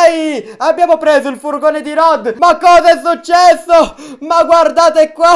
Ok, abbiamo preso il furgone di Rod. Ma cosa è successo? Ma guardate qua.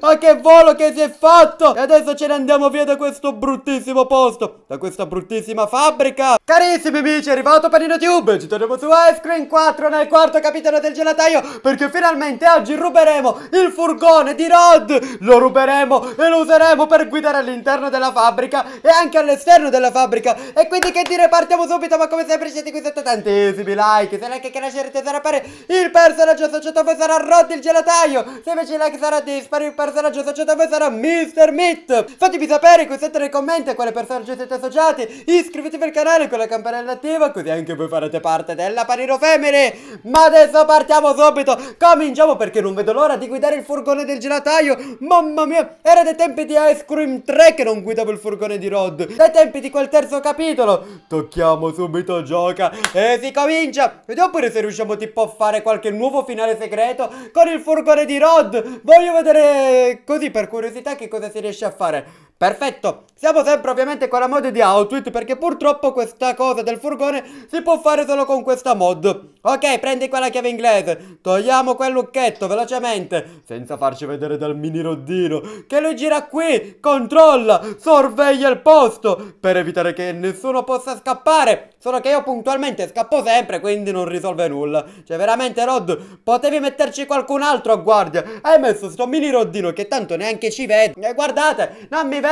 Ma che volo che si è fatto. E adesso ce ne andiamo via da questo bruttissimo posto. Da questa bruttissima fabbrica. Carissimi amici, è arrivato Panino Tube. Ci torniamo su Ice Cream 4 nel quarto capitolo del gelataio. Perché finalmente oggi ruberemo il furgone di Rod. Lo ruberemo e lo useremo per guidare all'interno della fabbrica e anche all'esterno della fabbrica. E quindi che dire, partiamo subito. Ma come sempre siete qui sotto tantissimi like. Se like che lascerete sarà pare il personaggio associato a voi sarà Rod il gelataio. Se invece il like sarà dispari il personaggio associato a voi sarà Mr. Meat. Fatemi sapere qui sotto nei commenti a quale personaggio siete associati. Iscrivetevi al canale con la campanella attiva così anche voi farete parte della Panino Family. Ma adesso partiamo subito. Cominciamo perché non vedo l'ora di guidare il furgone del gelataio. Mamma mia, era dei tempi di Ice Cream 3 che non guidavo il furgone di Rod. Dai tempi di quel terzo capitolo. Tocchiamo subito gioca e si comincia. Vediamo pure se riusciamo tipo a fare qualche nuovo finale segreto con il furgone di Rod. Voglio vedere così per curiosità che cosa si riesce a fare. Perfetto, siamo sempre ovviamente con la mod di Outwit perché purtroppo questa cosa del furgone si può fare solo con questa mod. Ok, prendi quella chiave inglese, togliamo quel lucchetto velocemente, senza farci vedere dal mini roddino, che lui gira qui, controlla, sorveglia il posto, per evitare che nessuno possa scappare. Solo che io puntualmente scappo sempre, quindi non risolve nulla. Cioè, veramente, Rod, potevi metterci qualcun altro a guardia. Hai messo sto mini roddino che tanto neanche ci vede. E guardate, non mi vede,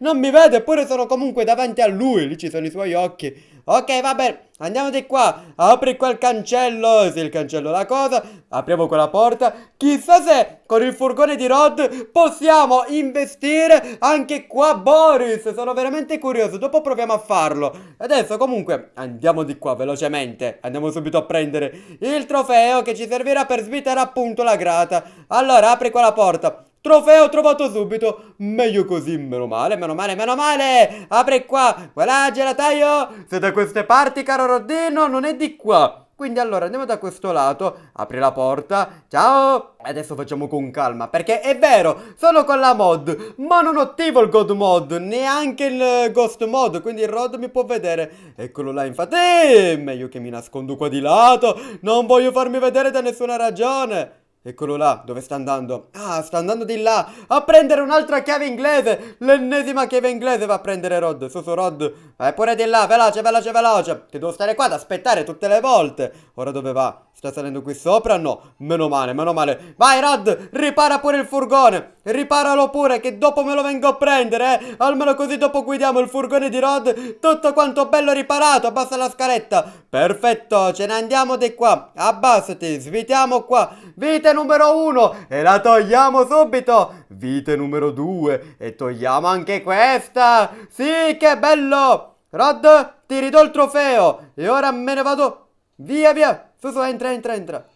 non mi vede, eppure sono comunque davanti a lui. Lì ci sono i suoi occhi. Ok, vabbè, andiamo di qua. Apri quel cancello. Sì, il cancello la cosa. Apriamo quella porta. Chissà se con il furgone di Rod possiamo investire anche qua Boris. Sono veramente curioso. Dopo proviamo a farlo. Adesso comunque andiamo di qua velocemente. Andiamo subito a prendere il trofeo che ci servirà per svitare appunto la grata. Allora, apri quella porta. Trofeo trovato subito. Meglio così, meno male, meno male, meno male. Apri qua, voilà gelataio. Se da queste parti, caro Roddino, non è di qua. Quindi allora andiamo da questo lato, apri la porta, ciao! Adesso facciamo con calma, perché è vero, sono con la mod, ma non attivo il God mod, neanche il Ghost mod, quindi il Rod mi può vedere. Eccolo là, infatti, meglio che mi nascondo qua di lato, non voglio farmi vedere da nessuna ragione. Eccolo là, dove sta andando? Ah, sta andando di là a prendere un'altra chiave inglese! L'ennesima chiave inglese va a prendere Rod su Rod. Vai pure di là, veloce, veloce, veloce. Che devo stare qua ad aspettare tutte le volte. Ora dove va? Sta salendo qui sopra? No, meno male, meno male. Vai Rod, ripara pure il furgone Riparalo pure che dopo me lo vengo a prendere eh? Almeno così dopo guidiamo il furgone di Rod. Tutto quanto bello riparato Abbassa la scaletta. Perfetto, ce ne andiamo di qua. Abbassati, svitiamo qua. Vite numero uno E la togliamo subito. Vite numero due E togliamo anche questa. Sì, che bello. Rod, ti ridò il trofeo E ora me ne vado. Via, via. Su, su, entra, entra, entra.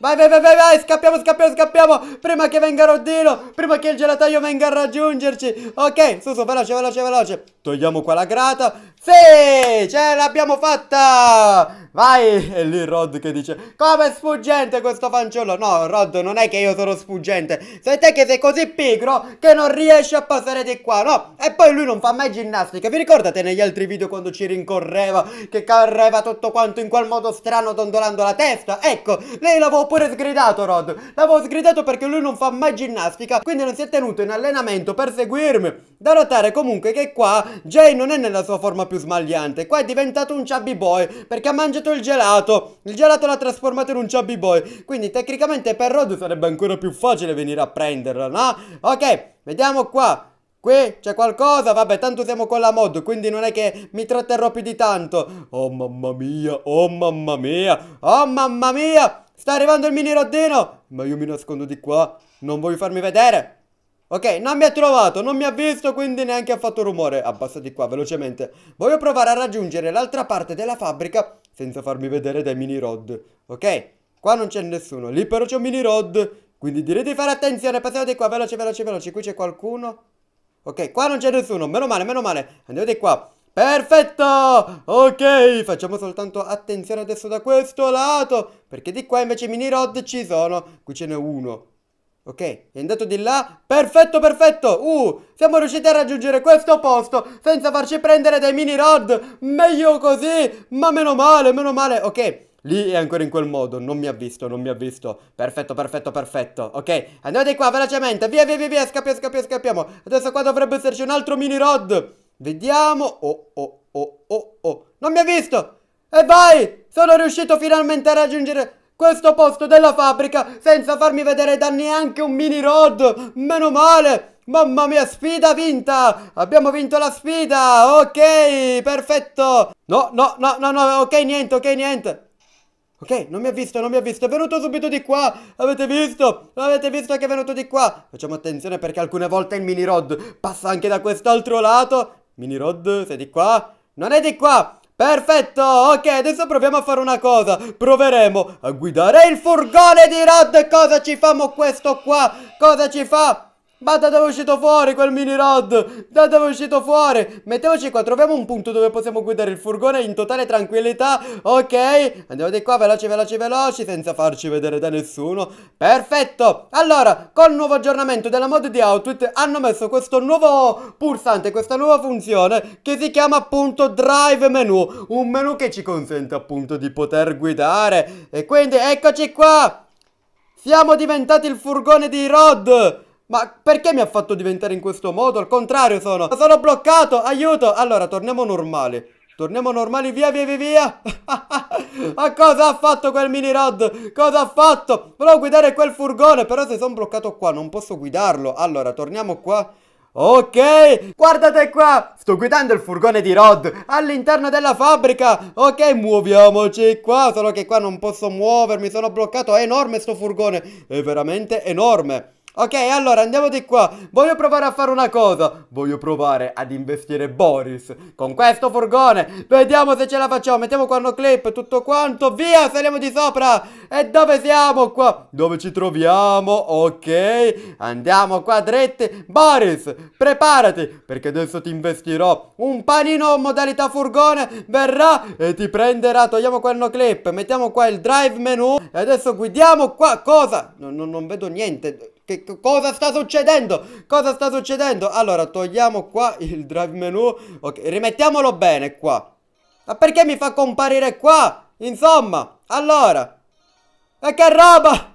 Vai, vai, vai, vai, vai, scappiamo, scappiamo, scappiamo. Prima che venga Roddino Prima che il gelataio venga a raggiungerci. Ok, su, su, veloce, veloce, veloce. Togliamo qua la grata Sì, ce l'abbiamo fatta! Vai, e lì Rod che dice Come sfuggente questo fanciullo? No, Rod, non è che io sono sfuggente. Sei te che sei così pigro Che non riesci a passare di qua, no? E poi lui non fa mai ginnastica. Vi ricordate negli altri video quando ci rincorreva Che correva tutto quanto in quel modo strano Dondolando la testa? Ecco, lei l'avevo pure sgridato, Rod. L'avevo sgridato perché lui non fa mai ginnastica Quindi non si è tenuto in allenamento per seguirmi. Da notare comunque che qua Jay non è nella sua forma più smagliante Qua è diventato un chubby boy Perché ha mangiato il gelato Il gelato l'ha trasformato in un chubby boy Quindi tecnicamente per Rod sarebbe ancora più facile venire a prenderlo, no? Ok, vediamo qua Qui c'è qualcosa, vabbè, tanto siamo con la mod, quindi non è che mi tratterrò più di tanto. Oh mamma mia, oh mamma mia, oh mamma mia, sta arrivando il mini roddino. Ma io mi nascondo di qua, non voglio farmi vedere. Ok, non mi ha trovato, non mi ha visto, quindi neanche ha fatto rumore. Abbassa di qua, velocemente. Voglio provare a raggiungere l'altra parte della fabbrica senza farmi vedere dai mini rod. Ok, qua non c'è nessuno, lì però c'è un mini rod. Quindi direi di fare attenzione, passiamo di qua, veloce, veloce, veloce. Qui c'è qualcuno. Ok, qua non c'è nessuno, meno male, meno male. Andiamo di qua. Perfetto! Ok, facciamo soltanto attenzione adesso da questo lato. Perché di qua invece i mini rod ci sono. Qui ce n'è uno. Ok, è andato di là. Perfetto, perfetto. Uh, siamo riusciti a raggiungere questo posto senza farci prendere dai mini rod. Meglio così. Ma meno male, meno male. Ok, Lì è ancora in quel modo, non mi ha visto, non mi ha visto. Perfetto, perfetto, perfetto. Ok, andiamo di qua velocemente. Via, via, via, via, scappiamo, scappiamo, scappiamo. Adesso qua dovrebbe esserci un altro mini rod. Vediamo. Oh, oh, oh, oh, oh. Non mi ha visto. E vai! Sono riuscito finalmente a raggiungere questo posto della fabbrica senza farmi vedere da neanche un mini rod. Meno male. Mamma mia, sfida vinta! Abbiamo vinto la sfida! Ok, perfetto! No, no, no, no, no, ok, niente, ok, niente. Ok, non mi ha visto, non mi ha visto, è venuto subito di qua, avete visto? Avete visto che è venuto di qua? Facciamo attenzione perché alcune volte il mini rod passa anche da quest'altro lato. Mini rod, sei di qua? Non è di qua! Perfetto, ok, adesso proviamo a fare una cosa Proveremo a guidare il furgone di Rod Cosa ci famo questo qua? Cosa ci fa? Ma da dove è uscito fuori quel mini rod? Da dove è uscito fuori? Mettiamoci qua, troviamo un punto dove possiamo guidare il furgone in totale tranquillità Ok, andiamo di qua, veloci, veloci, veloci Senza farci vedere da nessuno. Perfetto! Allora, col nuovo aggiornamento della mod di Outwit Hanno messo questo nuovo pulsante, questa nuova funzione Che si chiama appunto Drive Menu Un menu che ci consente appunto di poter guidare. E quindi eccoci qua! Siamo diventati il furgone di Rod ma perché mi ha fatto diventare in questo modo? Al contrario sono Sono bloccato, aiuto! Allora, torniamo normali. Torniamo normali, via, via, via, via. Ma cosa ha fatto quel mini rod? Cosa ha fatto? Volevo guidare quel furgone Però se sono bloccato qua non posso guidarlo. Allora, torniamo qua. Ok, guardate qua, sto guidando il furgone di Rod all'interno della fabbrica. Ok, muoviamoci qua, solo che qua non posso muovermi, sono bloccato, è enorme sto furgone. È veramente enorme Ok, allora andiamo di qua. Voglio provare a fare una cosa. Voglio provare ad investire Boris con questo furgone. Vediamo se ce la facciamo. Mettiamo qua un clip, tutto quanto. Via, saliamo di sopra. E dove siamo qua? Dove ci troviamo? Ok, andiamo qua dritti. Boris, preparati, perché adesso ti investirò. Un panino modalità furgone verrà e ti prenderà. Togliamo qua il clip, mettiamo qua il drive menu. E adesso guidiamo qua. Cosa? non, non, non vedo niente. Che cosa sta succedendo? Cosa sta succedendo? Allora, togliamo qua il drive menu. Ok, rimettiamolo bene qua. Ma perché mi fa comparire qua? Insomma, allora. E che roba!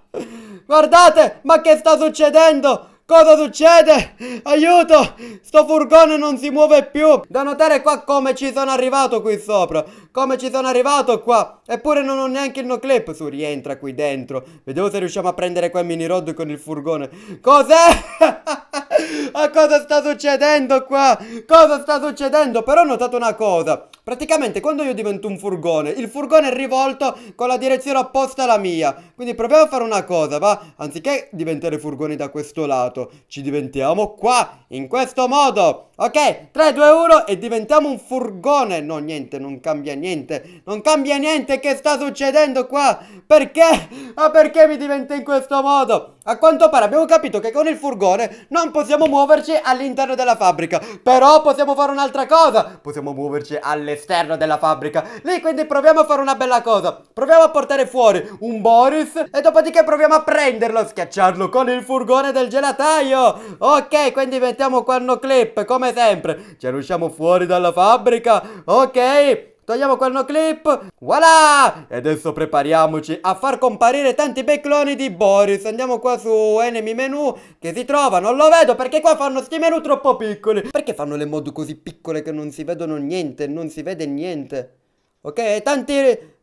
Guardate, ma che sta succedendo? Cosa succede? Aiuto! Sto furgone non si muove più! Da notare qua come ci sono arrivato qui sopra. Come ci sono arrivato qua. Eppure non ho neanche il no clip. Su, rientra qui dentro. Vediamo se riusciamo a prendere quel mini rod con il furgone. Cos'è? Ma cosa sta succedendo qua? Cosa sta succedendo? Però ho notato una cosa. Praticamente quando io divento un furgone, il furgone è rivolto con la direzione opposta alla mia. Quindi proviamo a fare una cosa, va? Anziché diventare furgoni da questo lato, ci diventiamo qua, in questo modo. Ok, 3, 2, 1 e diventiamo un furgone. No, niente, non cambia niente. Non cambia niente. Che sta succedendo qua? Perché? Ma perché mi diventa in questo modo? A quanto pare abbiamo capito che con il furgone non possiamo muoverci all'interno della fabbrica. Però possiamo fare un'altra cosa. Possiamo muoverci all'esterno della fabbrica. Lì quindi proviamo a fare una bella cosa. Proviamo a portare fuori un Boris e dopodiché proviamo a prenderlo, schiacciarlo con il furgone del gelataio. Ok, quindi mettiamo qua un clip come sempre. Ce ne usciamo fuori dalla fabbrica. Ok. Togliamo quel clip Voilà E adesso prepariamoci a far comparire tanti bei cloni di Boris Andiamo qua su enemy menu Che si trova Non lo vedo perché qua fanno sti menu troppo piccoli Perché fanno le mod così piccole che non si vedono niente Non si vede niente Ok, tanti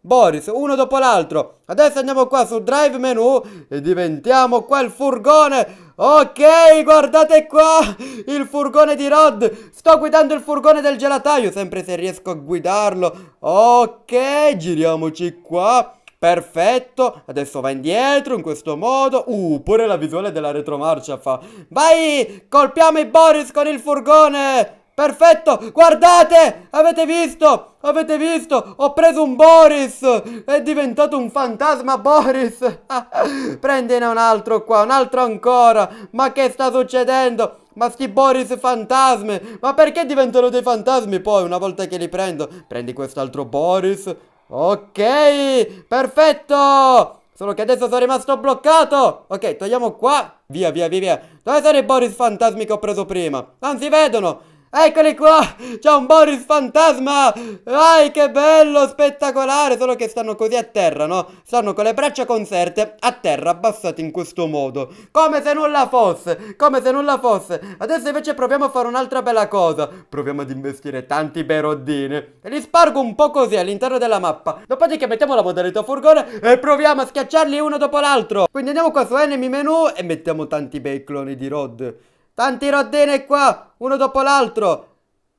Boris, uno dopo l'altro. Adesso andiamo qua su Drive Menu e diventiamo qua il furgone. Ok, guardate qua, il furgone di Rod. Sto guidando il furgone del gelataio, sempre se riesco a guidarlo. Ok, giriamoci qua. Perfetto, adesso va indietro in questo modo Uh, pure la visuale della retromarcia fa Vai, colpiamo i Boris con il furgone Perfetto, guardate, avete visto, avete visto, ho preso un Boris, è diventato un fantasma Boris, prendine un altro qua, un altro ancora, ma che sta succedendo? Ma sti Boris fantasmi, ma perché diventano dei fantasmi poi una volta che li prendo? Prendi quest'altro Boris, ok, perfetto, Solo che adesso sono rimasto bloccato Ok, togliamo qua Via, via, via, via Dove sono i Boris fantasmi che ho preso prima? Non si vedono Eccoli qua! C'è un Boris fantasma! Vai, che bello, spettacolare! Solo che stanno così a terra, no? Stanno con le braccia conserte a terra, abbassati in questo modo. Come se nulla fosse! Come se nulla fosse! Adesso invece proviamo a fare un'altra bella cosa. Proviamo ad investire tanti bei roddini. E li spargo un po' così all'interno della mappa. Dopodiché mettiamo la modalità furgone e proviamo a schiacciarli uno dopo l'altro. Quindi andiamo qua su enemy menu e mettiamo tanti bei cloni di Rod. Tanti roddini qua, uno dopo l'altro.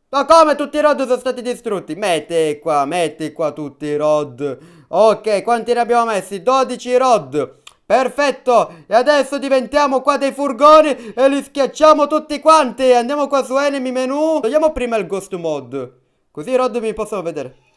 Ma come tutti i rod sono stati distrutti? Metti qua, metti qua tutti i rod. Ok, quanti ne abbiamo messi? 12 rod. Perfetto, e adesso diventiamo qua dei furgoni e li schiacciamo tutti quanti. Andiamo qua su enemy menu. Togliamo prima il ghost mod. Così i rod mi possono vedere.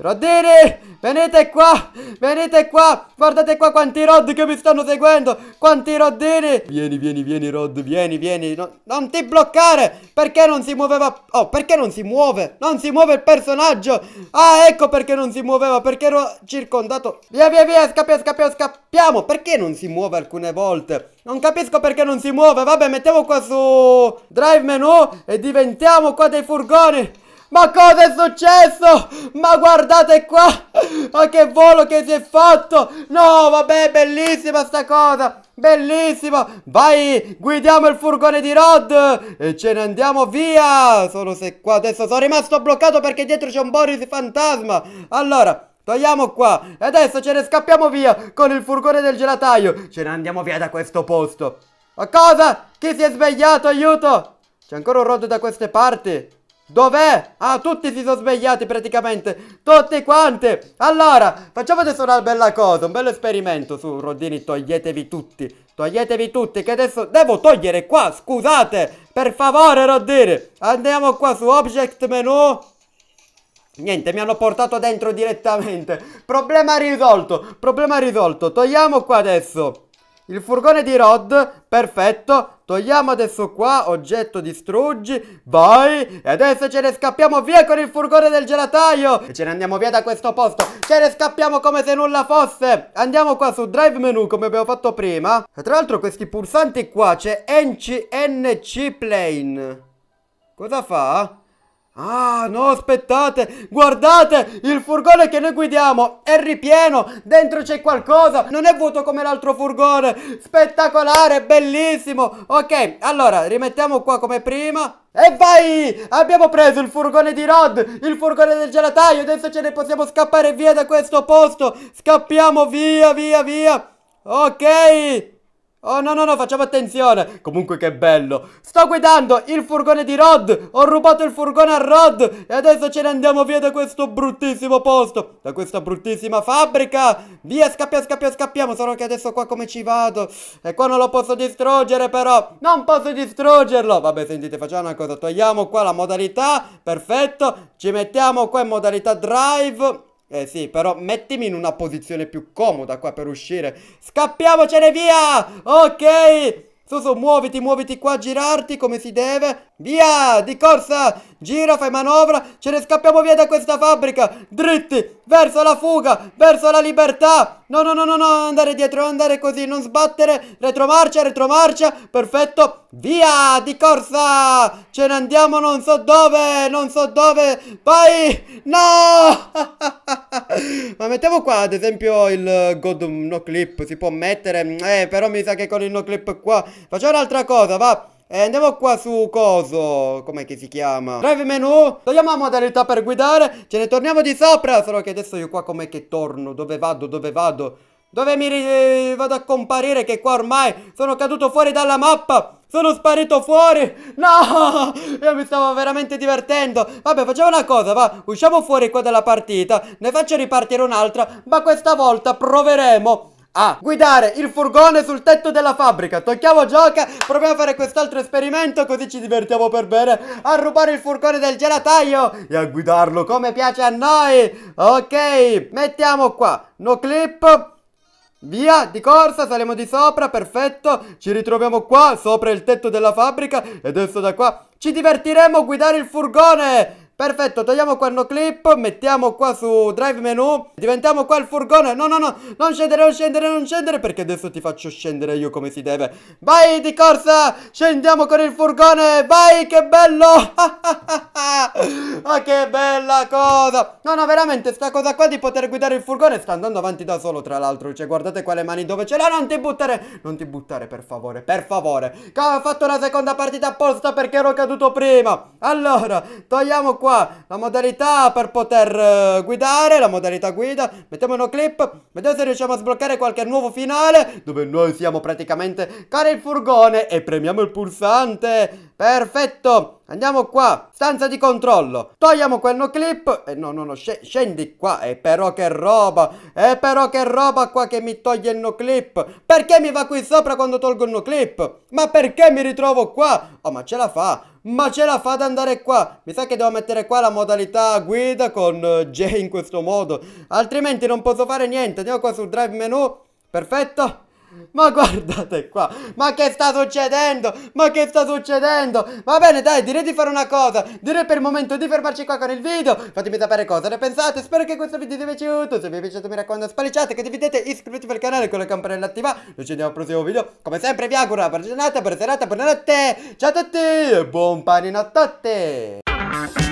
Roddini, venite qua, venite qua, guardate qua quanti Rod che mi stanno seguendo, quanti Roddini. Vieni, vieni, vieni Rod, vieni, vieni, no, non ti bloccare, perché non si muoveva, oh, perché non si muove, non si muove il personaggio. Ah, ecco perché non si muoveva, perché ero circondato. Via, via, via, scappiamo, scappiamo, scappiamo, perché non si muove alcune volte? Non capisco perché non si muove, vabbè, mettiamo qua su drive menu e diventiamo qua dei furgoni. Ma cosa è successo? Ma guardate qua! Ma che volo che si è fatto! No, vabbè, bellissima sta cosa! Bellissima! Vai, guidiamo il furgone di Rod e ce ne andiamo via! Solo se qua adesso sono rimasto bloccato perché dietro c'è un Boris fantasma! Allora, Togliamo qua e adesso ce ne scappiamo via con il furgone del gelataio. Ce ne andiamo via da questo posto. Ma cosa? Chi si è svegliato? Aiuto! C'è ancora un Rod da queste parti. Dov'è? Ah, tutti si sono svegliati praticamente. Tutti quanti. Allora, facciamo adesso una bella cosa, un bello esperimento su Rodini, toglietevi tutti. Toglietevi tutti, che adesso devo togliere qua, scusate. Per favore, Rodini. Andiamo qua su Object Menu. Niente, mi hanno portato dentro direttamente. Problema risolto, problema risolto. Togliamo qua adesso il furgone di Rod, perfetto. Togliamo adesso qua, oggetto distruggi, vai. E adesso ce ne scappiamo via con il furgone del gelataio. E ce ne andiamo via da questo posto. Ce ne scappiamo come se nulla fosse. Andiamo qua su drive menu come abbiamo fatto prima. E tra l'altro questi pulsanti qua c'è NC Plane. Cosa fa? Ah, no, aspettate, guardate, il furgone che noi guidiamo è ripieno, dentro c'è qualcosa, non è vuoto come l'altro furgone, spettacolare, bellissimo. Ok, allora, rimettiamo qua come prima. E vai, abbiamo preso il furgone di Rod, il furgone del gelataio, adesso ce ne possiamo scappare via da questo posto. Scappiamo via, via, via. Ok, Oh no no no facciamo attenzione. Comunque che bello. Sto guidando il furgone di Rod. Ho rubato il furgone a Rod. E adesso ce ne andiamo via da questo bruttissimo posto. Da questa bruttissima fabbrica. Via scappiamo scappiamo scappiamo. Solo che adesso qua come ci vado? E qua non lo posso distruggere però. Non posso distruggerlo. Vabbè sentite facciamo una cosa. Togliamo qua la modalità. Perfetto. Ci mettiamo qua in modalità drive eh sì, però mettimi in una posizione più comoda qua per uscire. Scappiamocene via! Ok! Su, su, muoviti, muoviti qua, girarti come si deve. Via, di corsa! Gira, fai manovra, ce ne scappiamo via da questa fabbrica. Dritti, verso la fuga, verso la libertà. No, no, no, no, no, andare dietro, andare così, non sbattere. Retromarcia, retromarcia, perfetto. Via, di corsa! Ce ne andiamo non so dove, non so dove. Vai! No! Ma mettiamo qua, ad esempio, il God no clip, si può mettere. Eh, però mi sa che con il no clip qua... Facciamo un'altra cosa, va. Eh, andiamo qua su coso, com'è che si chiama? Drive menu, togliamo la modalità per guidare, ce ne torniamo di sopra, solo che adesso io qua com'è che torno, dove vado, dove vado? Dove mi vado a comparire che qua ormai sono caduto fuori dalla mappa? Sono sparito fuori! No! Io mi stavo veramente divertendo! Vabbè, facciamo una cosa, va! Usciamo fuori qua dalla partita, ne faccio ripartire un'altra, ma questa volta proveremo a. Guidare il furgone sul tetto della fabbrica. Tocchiamo gioca, proviamo a fare quest'altro esperimento così ci divertiamo per bene. A rubare il furgone del gelataio e a guidarlo come piace a noi. Ok, mettiamo qua. No clip. Via, di corsa, saliamo di sopra, perfetto. Ci ritroviamo qua, sopra il tetto della fabbrica. E adesso da qua ci divertiremo a guidare il furgone Perfetto, togliamo qua no clip, mettiamo qua su drive menu, diventiamo qua il furgone. No, no, no, non scendere, non scendere, non scendere, perché adesso ti faccio scendere io come si deve. Vai di corsa, scendiamo con il furgone, vai, che bello. Ma che bella cosa. No, no, veramente, sta cosa qua di poter guidare il furgone sta andando avanti da solo, tra l'altro. Cioè, guardate quale mani dove ce l'ha, non ti buttare, non ti buttare, per favore, per favore. Che ho fatto la seconda partita apposta perché ero caduto prima. Allora, togliamo qua qua la modalità per poter uh, guidare, la modalità guida, mettiamo uno clip, vediamo se riusciamo a sbloccare qualche nuovo finale, dove noi siamo praticamente con il furgone e premiamo il pulsante, perfetto, andiamo qua, stanza di controllo, togliamo quel no clip, eh, no no no, scendi qua, e però che roba, e però che roba qua che mi toglie il no clip, perché mi va qui sopra quando tolgo il no clip, ma perché mi ritrovo qua, oh ma ce la fa, ma ce la fa ad andare qua. Mi sa che devo mettere qua la modalità guida con uh, J in questo modo. Altrimenti non posso fare niente. Andiamo qua sul drive menu. Perfetto ma guardate qua, ma che sta succedendo? Ma che sta succedendo? Va bene dai, direi di fare una cosa. Direi per il momento di fermarci qua con il video. Fatemi sapere cosa ne pensate. Spero che questo video vi sia piaciuto. Se vi è piaciuto mi raccomando spaliciate, condividete, iscrivetevi al canale con la campanella attiva. Noi ci vediamo al prossimo video. Come sempre vi auguro una buona giornata, buona serata, buonanotte. Ciao a tutti e buon panino a tutti